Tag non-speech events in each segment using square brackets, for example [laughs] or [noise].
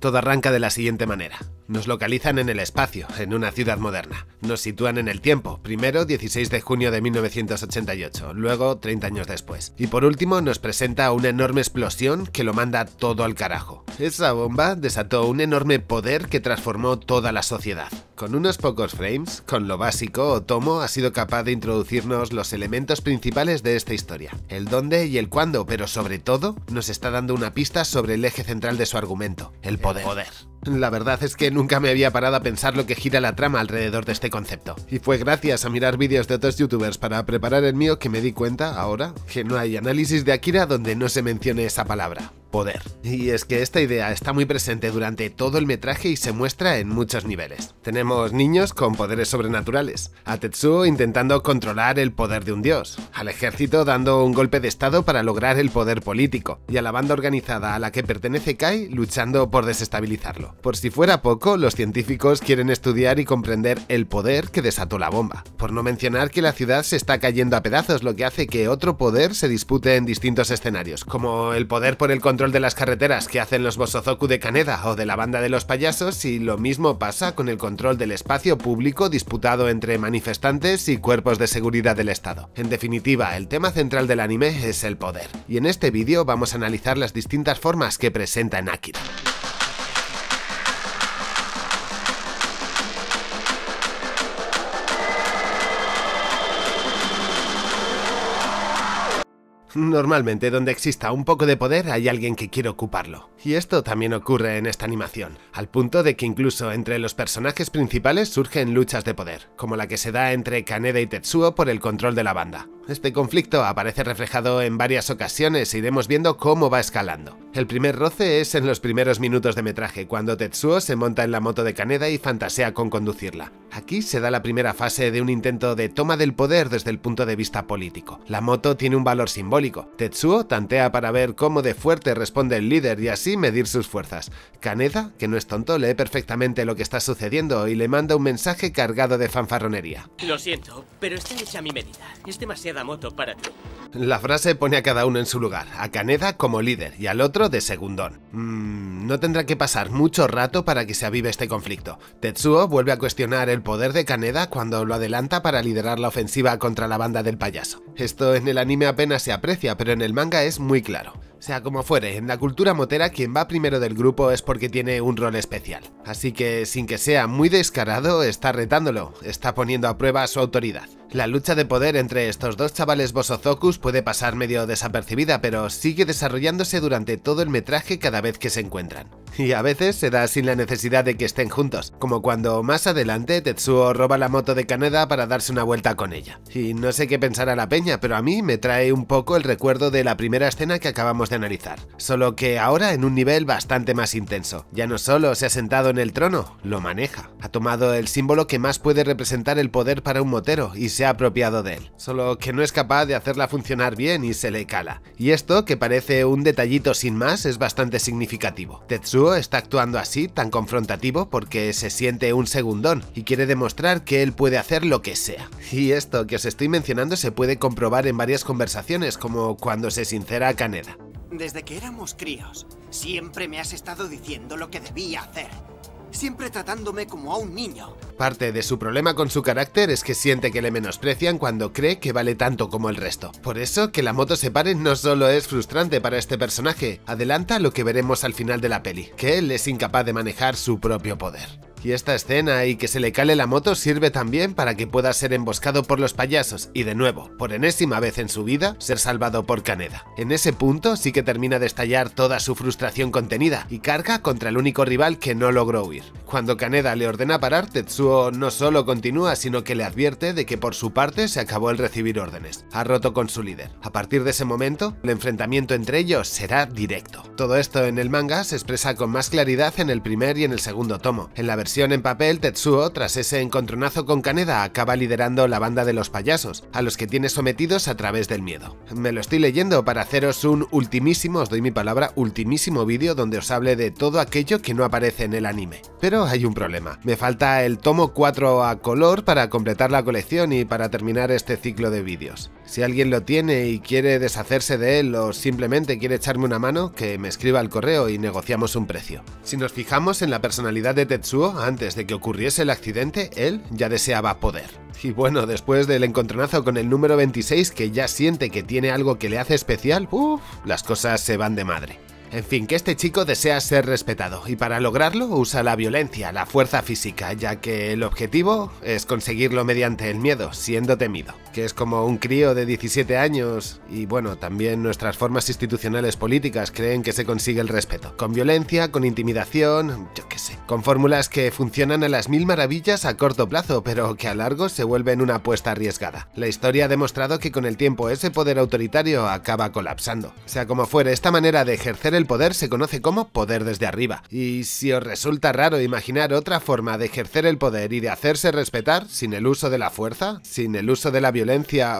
Todo arranca de la siguiente manera. Nos localizan en el espacio, en una ciudad moderna. Nos sitúan en el tiempo, primero 16 de junio de 1988, luego 30 años después. Y por último nos presenta una enorme explosión que lo manda todo al carajo. Esa bomba desató un enorme poder que transformó toda la sociedad. Con unos pocos frames, con lo básico, Otomo ha sido capaz de introducirnos los elementos principales de esta historia, el dónde y el cuándo, pero sobre todo nos está dando una pista sobre el eje central de su argumento, el poder. La verdad es que nunca me había parado a pensar lo que gira la trama alrededor de este concepto. Y fue gracias a mirar vídeos de otros youtubers para preparar el mío que me di cuenta, ahora, que no hay análisis de Akira donde no se mencione esa palabra poder. Y es que esta idea está muy presente durante todo el metraje y se muestra en muchos niveles. Tenemos niños con poderes sobrenaturales, a Tetsuo intentando controlar el poder de un dios, al ejército dando un golpe de estado para lograr el poder político, y a la banda organizada a la que pertenece Kai luchando por desestabilizarlo. Por si fuera poco, los científicos quieren estudiar y comprender el poder que desató la bomba, por no mencionar que la ciudad se está cayendo a pedazos, lo que hace que otro poder se dispute en distintos escenarios, como el poder por el control de las carreteras que hacen los Bosozoku de Kaneda o de la banda de los payasos y lo mismo pasa con el control del espacio público disputado entre manifestantes y cuerpos de seguridad del Estado. En definitiva, el tema central del anime es el poder, y en este vídeo vamos a analizar las distintas formas que presenta en Akira. Normalmente donde exista un poco de poder hay alguien que quiere ocuparlo. Y esto también ocurre en esta animación, al punto de que incluso entre los personajes principales surgen luchas de poder, como la que se da entre Kaneda y Tetsuo por el control de la banda. Este conflicto aparece reflejado en varias ocasiones e iremos viendo cómo va escalando. El primer roce es en los primeros minutos de metraje, cuando Tetsuo se monta en la moto de Kaneda y fantasea con conducirla. Aquí se da la primera fase de un intento de toma del poder desde el punto de vista político. La moto tiene un valor simbólico. Tetsuo tantea para ver cómo de fuerte responde el líder y así medir sus fuerzas. Kaneda, que no es tonto, lee perfectamente lo que está sucediendo y le manda un mensaje cargado de fanfarronería. Lo siento, pero está hecha a mi medida. Es demasiada moto para ti. La frase pone a cada uno en su lugar, a Kaneda como líder y al otro de segundón. Mmm, no tendrá que pasar mucho rato para que se avive este conflicto. Tetsuo vuelve a cuestionar el poder de Kaneda cuando lo adelanta para liderar la ofensiva contra la banda del payaso. Esto en el anime apenas se aprecia, pero en el manga es muy claro. Sea como fuere, en la cultura motera quien va primero del grupo es porque tiene un rol especial. Así que, sin que sea muy descarado, está retándolo, está poniendo a prueba su autoridad. La lucha de poder entre estos dos chavales Bosozokus puede pasar medio desapercibida, pero sigue desarrollándose durante todo el metraje cada vez que se encuentran. Y a veces se da sin la necesidad de que estén juntos, como cuando más adelante Tetsuo roba la moto de Kaneda para darse una vuelta con ella. Y no sé qué pensar a la peña, pero a mí me trae un poco el recuerdo de la primera escena que acabamos de analizar, solo que ahora en un nivel bastante más intenso. Ya no solo se ha sentado en el trono, lo maneja. Ha tomado el símbolo que más puede representar el poder para un motero y ha apropiado de él, solo que no es capaz de hacerla funcionar bien y se le cala. Y esto, que parece un detallito sin más, es bastante significativo. Tetsuo está actuando así, tan confrontativo, porque se siente un segundón y quiere demostrar que él puede hacer lo que sea. Y esto que os estoy mencionando se puede comprobar en varias conversaciones, como cuando se sincera a Kaneda. Desde que éramos críos, siempre me has estado diciendo lo que debía hacer siempre tratándome como a un niño. Parte de su problema con su carácter es que siente que le menosprecian cuando cree que vale tanto como el resto. Por eso, que la moto se pare no solo es frustrante para este personaje, adelanta lo que veremos al final de la peli, que él es incapaz de manejar su propio poder. Y esta escena y que se le cale la moto sirve también para que pueda ser emboscado por los payasos y de nuevo, por enésima vez en su vida, ser salvado por Kaneda. En ese punto sí que termina de estallar toda su frustración contenida y carga contra el único rival que no logró huir. Cuando Kaneda le ordena parar, Tetsuo no solo continúa sino que le advierte de que por su parte se acabó el recibir órdenes. Ha roto con su líder. A partir de ese momento, el enfrentamiento entre ellos será directo. Todo esto en el manga se expresa con más claridad en el primer y en el segundo tomo. En la versión en papel, Tetsuo, tras ese encontronazo con Kaneda, acaba liderando la banda de los payasos, a los que tiene sometidos a través del miedo. Me lo estoy leyendo para haceros un ultimísimo, os doy mi palabra, ultimísimo vídeo donde os hable de todo aquello que no aparece en el anime. Pero hay un problema. Me falta el tomo 4 a color para completar la colección y para terminar este ciclo de vídeos. Si alguien lo tiene y quiere deshacerse de él o simplemente quiere echarme una mano, que me escriba al correo y negociamos un precio. Si nos fijamos en la personalidad de Tetsuo, antes de que ocurriese el accidente, él ya deseaba poder. Y bueno, después del encontronazo con el número 26 que ya siente que tiene algo que le hace especial, uff, las cosas se van de madre. En fin, que este chico desea ser respetado y para lograrlo usa la violencia, la fuerza física, ya que el objetivo es conseguirlo mediante el miedo, siendo temido, que es como un crío de 17 años y bueno, también nuestras formas institucionales políticas creen que se consigue el respeto, con violencia, con intimidación, yo qué sé, con fórmulas que funcionan a las mil maravillas a corto plazo, pero que a largo se vuelven una apuesta arriesgada. La historia ha demostrado que con el tiempo ese poder autoritario acaba colapsando. Sea como fuere, esta manera de ejercer el poder se conoce como poder desde arriba. Y si os resulta raro imaginar otra forma de ejercer el poder y de hacerse respetar sin el uso de la fuerza, sin el uso de la violencia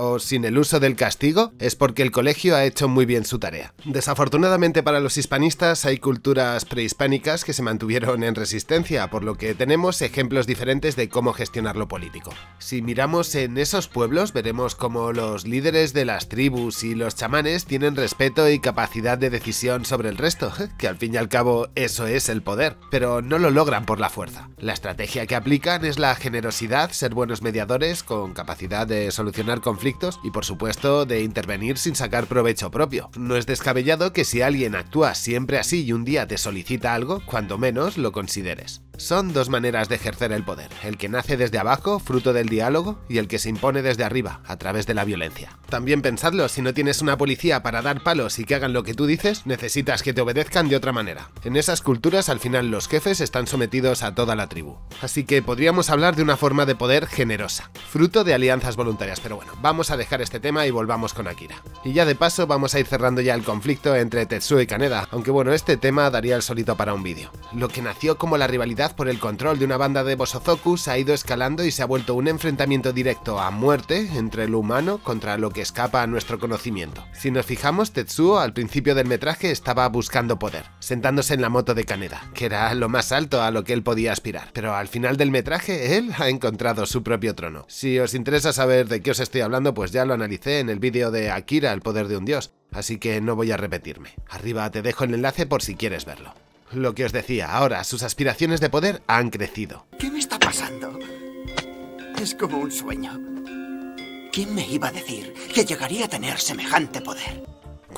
o sin el uso del castigo, es porque el colegio ha hecho muy bien su tarea. Desafortunadamente para los hispanistas hay culturas prehispánicas que se mantuvieron en resistencia, por lo que tenemos ejemplos diferentes de cómo gestionar lo político. Si miramos en esos pueblos veremos cómo los líderes de las tribus y los chamanes tienen respeto y capacidad de decisión sobre el resto, [laughs] que al fin y al cabo eso es el poder, pero no lo logran por la fuerza. La estrategia que aplican es la generosidad, ser buenos mediadores con capacidad de solucionar conflictos y por supuesto de intervenir sin sacar provecho propio. No es descabellado que si alguien actúa siempre así y un día te solicita algo, cuando menos lo consideres. Son dos maneras de ejercer el poder, el que nace desde abajo, fruto del diálogo, y el que se impone desde arriba, a través de la violencia. También pensadlo, si no tienes una policía para dar palos y que hagan lo que tú dices, necesitas que te obedezcan de otra manera. En esas culturas al final los jefes están sometidos a toda la tribu. Así que podríamos hablar de una forma de poder generosa, fruto de alianzas voluntarias, pero bueno, vamos a dejar este tema y volvamos con Akira. Y ya de paso vamos a ir cerrando ya el conflicto entre Tetsuo y Kaneda, aunque bueno, este tema daría el solito para un vídeo. Lo que nació como la por el control de una banda de Bosozokus ha ido escalando y se ha vuelto un enfrentamiento directo a muerte entre lo humano contra lo que escapa a nuestro conocimiento. Si nos fijamos, Tetsuo al principio del metraje estaba buscando poder, sentándose en la moto de Kaneda, que era lo más alto a lo que él podía aspirar. Pero al final del metraje, él ha encontrado su propio trono. Si os interesa saber de qué os estoy hablando, pues ya lo analicé en el vídeo de Akira, el poder de un dios, así que no voy a repetirme. Arriba te dejo el enlace por si quieres verlo. Lo que os decía, ahora sus aspiraciones de poder han crecido. ¿Qué me está pasando? Es como un sueño. ¿Quién me iba a decir que llegaría a tener semejante poder?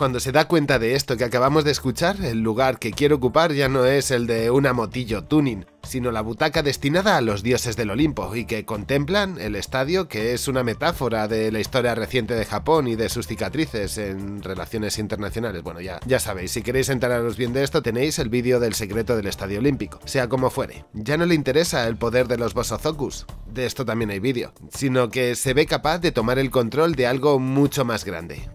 Cuando se da cuenta de esto que acabamos de escuchar, el lugar que quiere ocupar ya no es el de una motillo tuning, sino la butaca destinada a los dioses del Olimpo y que contemplan el estadio que es una metáfora de la historia reciente de Japón y de sus cicatrices en relaciones internacionales. Bueno, ya, ya sabéis, si queréis enteraros bien de esto tenéis el vídeo del secreto del Estadio Olímpico. Sea como fuere, ya no le interesa el poder de los Bosozokus, de esto también hay vídeo, sino que se ve capaz de tomar el control de algo mucho más grande.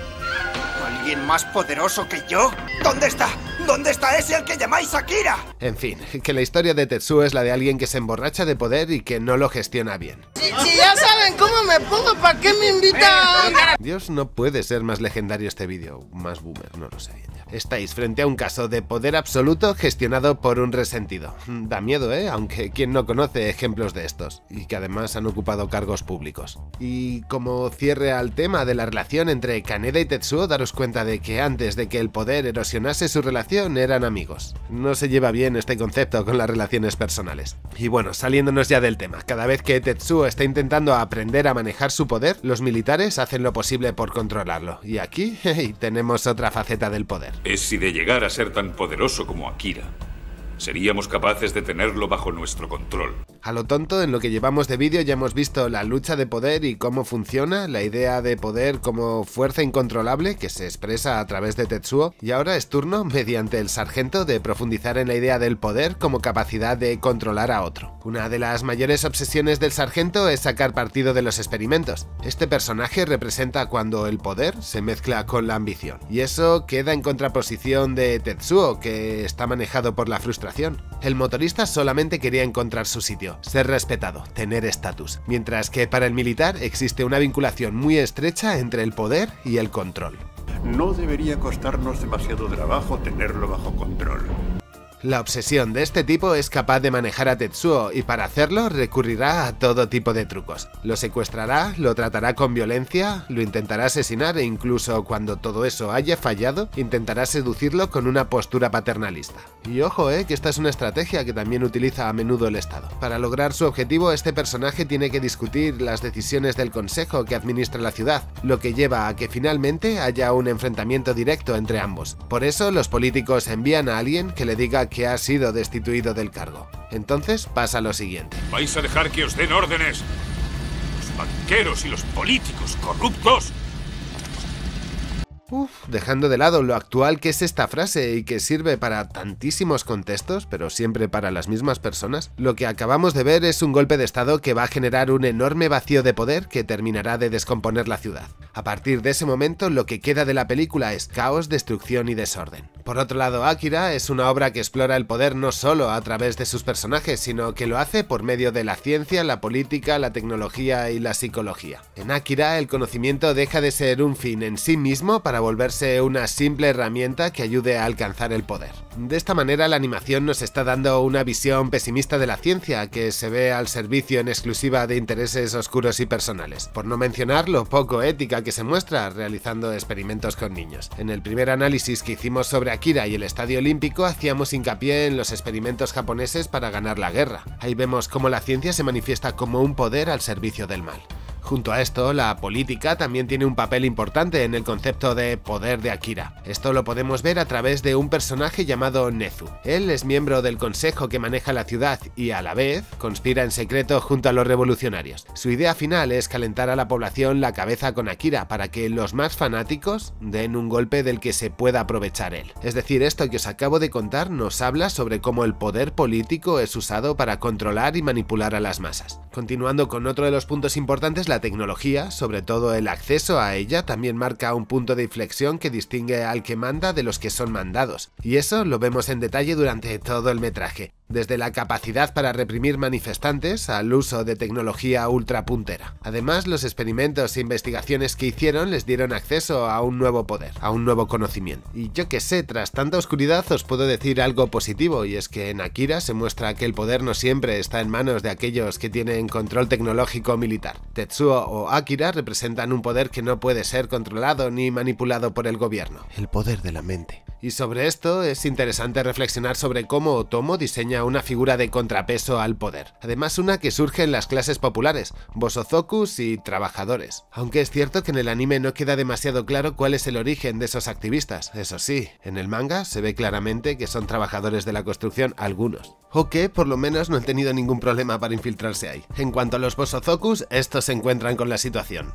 ¿Alguien más poderoso que yo? ¿Dónde está? ¿Dónde está ese al que llamáis Akira? En fin, que la historia de Tetsuo es la de alguien que se emborracha de poder y que no lo gestiona bien. Si, si ya saben cómo me pongo, ¿para qué me invitan? Dios, no puede ser más legendario este vídeo, más boomer, no lo sé bien. Estáis frente a un caso de poder absoluto gestionado por un resentido. Da miedo, ¿eh? Aunque quien no conoce ejemplos de estos, y que además han ocupado cargos públicos. Y como cierre al tema de la relación entre Kaneda y Tetsuo, daros cuenta de que antes de que el poder erosionase su relación eran amigos. No se lleva bien este concepto con las relaciones personales. Y bueno, saliéndonos ya del tema, cada vez que Tetsuo está intentando aprender a manejar su poder, los militares hacen lo posible por controlarlo. Y aquí [laughs] hey, tenemos otra faceta del poder. Es si de llegar a ser tan poderoso como Akira, seríamos capaces de tenerlo bajo nuestro control. A lo tonto, en lo que llevamos de vídeo ya hemos visto la lucha de poder y cómo funciona, la idea de poder como fuerza incontrolable que se expresa a través de Tetsuo, y ahora es turno, [laughs] mediante el sargento, de profundizar en la idea del poder como capacidad de controlar a otro. Una de las mayores obsesiones del sargento es sacar partido de los experimentos. Este personaje representa cuando el poder se mezcla con la ambición, y eso queda en contraposición de Tetsuo, que está manejado por la frustración. El motorista solamente quería encontrar su sitio, ser respetado, tener estatus, mientras que para el militar existe una vinculación muy estrecha entre el poder y el control. No debería costarnos demasiado trabajo tenerlo bajo control. La obsesión de este tipo es capaz de manejar a Tetsuo y para hacerlo recurrirá a todo tipo de trucos. Lo secuestrará, lo tratará con violencia, lo intentará asesinar e incluso cuando todo eso haya fallado, intentará seducirlo con una postura paternalista. Y ojo, eh, que esta es una estrategia que también utiliza a menudo el Estado. Para lograr su objetivo, este personaje tiene que discutir las decisiones del Consejo que administra la ciudad, lo que lleva a que finalmente haya un enfrentamiento directo entre ambos. Por eso, los políticos envían a alguien que le diga ha sido destituido del cargo. Entonces pasa lo siguiente. ¿Vais a dejar que os den órdenes? Los banqueros y los políticos corruptos Uf, dejando de lado lo actual que es esta frase y que sirve para tantísimos contextos, pero siempre para las mismas personas, lo que acabamos de ver es un golpe de estado que va a generar un enorme vacío de poder que terminará de descomponer la ciudad. A partir de ese momento, lo que queda de la película es caos, destrucción y desorden. Por otro lado, Akira es una obra que explora el poder no solo a través de sus personajes, sino que lo hace por medio de la ciencia, la política, la tecnología y la psicología. En Akira, el conocimiento deja de ser un fin en sí mismo para volverse una simple herramienta que ayude a alcanzar el poder. De esta manera la animación nos está dando una visión pesimista de la ciencia que se ve al servicio en exclusiva de intereses oscuros y personales, por no mencionar lo poco ética que se muestra realizando experimentos con niños. En el primer análisis que hicimos sobre Akira y el Estadio Olímpico hacíamos hincapié en los experimentos japoneses para ganar la guerra. Ahí vemos cómo la ciencia se manifiesta como un poder al servicio del mal. Junto a esto, la política también tiene un papel importante en el concepto de poder de Akira. Esto lo podemos ver a través de un personaje llamado Nezu. Él es miembro del consejo que maneja la ciudad y a la vez conspira en secreto junto a los revolucionarios. Su idea final es calentar a la población la cabeza con Akira para que los más fanáticos den un golpe del que se pueda aprovechar él. Es decir, esto que os acabo de contar nos habla sobre cómo el poder político es usado para controlar y manipular a las masas. Continuando con otro de los puntos importantes, la tecnología, sobre todo el acceso a ella, también marca un punto de inflexión que distingue al que manda de los que son mandados. Y eso lo vemos en detalle durante todo el metraje desde la capacidad para reprimir manifestantes al uso de tecnología ultra puntera. Además, los experimentos e investigaciones que hicieron les dieron acceso a un nuevo poder, a un nuevo conocimiento. Y yo que sé, tras tanta oscuridad os puedo decir algo positivo, y es que en Akira se muestra que el poder no siempre está en manos de aquellos que tienen control tecnológico militar. Tetsuo o Akira representan un poder que no puede ser controlado ni manipulado por el gobierno, el poder de la mente. Y sobre esto es interesante reflexionar sobre cómo Otomo diseña una figura de contrapeso al poder. Además una que surge en las clases populares, bosozokus y trabajadores. Aunque es cierto que en el anime no queda demasiado claro cuál es el origen de esos activistas. Eso sí, en el manga se ve claramente que son trabajadores de la construcción algunos. O que por lo menos no han tenido ningún problema para infiltrarse ahí. En cuanto a los bosozokus, estos se encuentran con la situación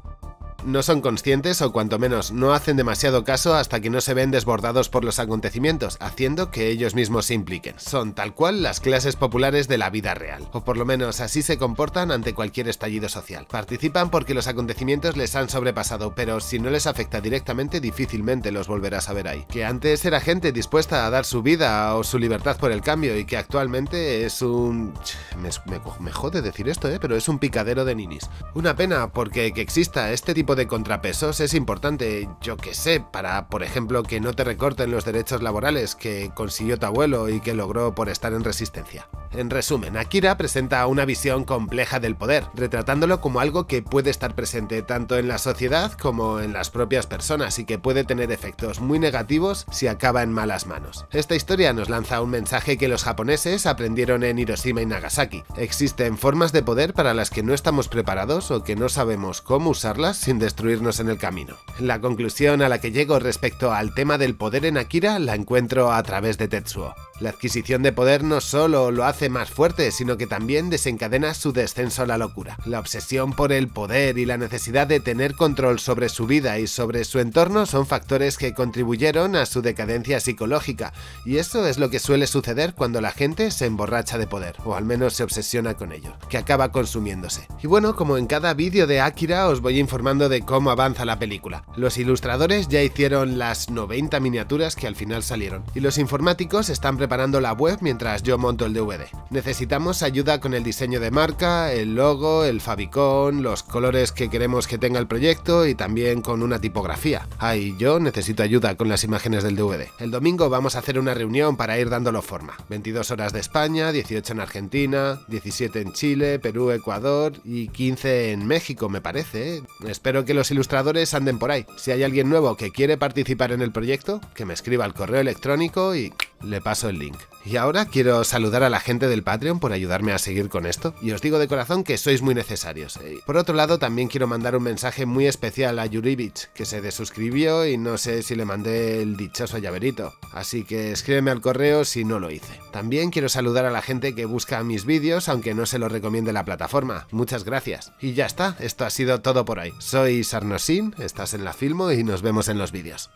no son conscientes o cuanto menos no hacen demasiado caso hasta que no se ven desbordados por los acontecimientos, haciendo que ellos mismos se impliquen. Son tal cual las clases populares de la vida real, o por lo menos así se comportan ante cualquier estallido social. Participan porque los acontecimientos les han sobrepasado, pero si no les afecta directamente difícilmente los volverás a ver ahí. Que antes era gente dispuesta a dar su vida o su libertad por el cambio y que actualmente es un... Me, jode decir esto, ¿eh? pero es un picadero de ninis. Una pena porque que exista este tipo de contrapesos es importante, yo que sé, para, por ejemplo, que no te recorten los derechos laborales que consiguió tu abuelo y que logró por estar en resistencia. En resumen, Akira presenta una visión compleja del poder, retratándolo como algo que puede estar presente tanto en la sociedad como en las propias personas y que puede tener efectos muy negativos si acaba en malas manos. Esta historia nos lanza un mensaje que los japoneses aprendieron en Hiroshima y Nagasaki. Existen formas de poder para las que no estamos preparados o que no sabemos cómo usarlas sin destruirnos en el camino. La conclusión a la que llego respecto al tema del poder en Akira la encuentro a través de Tetsuo. La adquisición de poder no solo lo hace más fuerte, sino que también desencadena su descenso a la locura. La obsesión por el poder y la necesidad de tener control sobre su vida y sobre su entorno son factores que contribuyeron a su decadencia psicológica, y eso es lo que suele suceder cuando la gente se emborracha de poder, o al menos se obsesiona con ello, que acaba consumiéndose. Y bueno, como en cada vídeo de Akira os voy informando de cómo avanza la película. Los ilustradores ya hicieron las 90 miniaturas que al final salieron, y los informáticos están preparados preparando la web mientras yo monto el DVD. Necesitamos ayuda con el diseño de marca, el logo, el favicon, los colores que queremos que tenga el proyecto y también con una tipografía. Ah, y yo necesito ayuda con las imágenes del DVD. El domingo vamos a hacer una reunión para ir dándolo forma. 22 horas de España, 18 en Argentina, 17 en Chile, Perú, Ecuador y 15 en México, me parece. ¿eh? Espero que los ilustradores anden por ahí. Si hay alguien nuevo que quiere participar en el proyecto, que me escriba al correo electrónico y le paso el Y ahora quiero saludar a la gente del Patreon por ayudarme a seguir con esto, y os digo de corazón que sois muy necesarios. ¿eh? Por otro lado, también quiero mandar un mensaje muy especial a Yurivich, que se desuscribió y no sé si le mandé el dichoso llaverito, así que escríbeme al correo si no lo hice. También quiero saludar a la gente que busca mis vídeos, aunque no se lo recomiende la plataforma. Muchas gracias. Y ya está, esto ha sido todo por hoy. Soy Sarnosin, estás en la Filmo y nos vemos en los vídeos.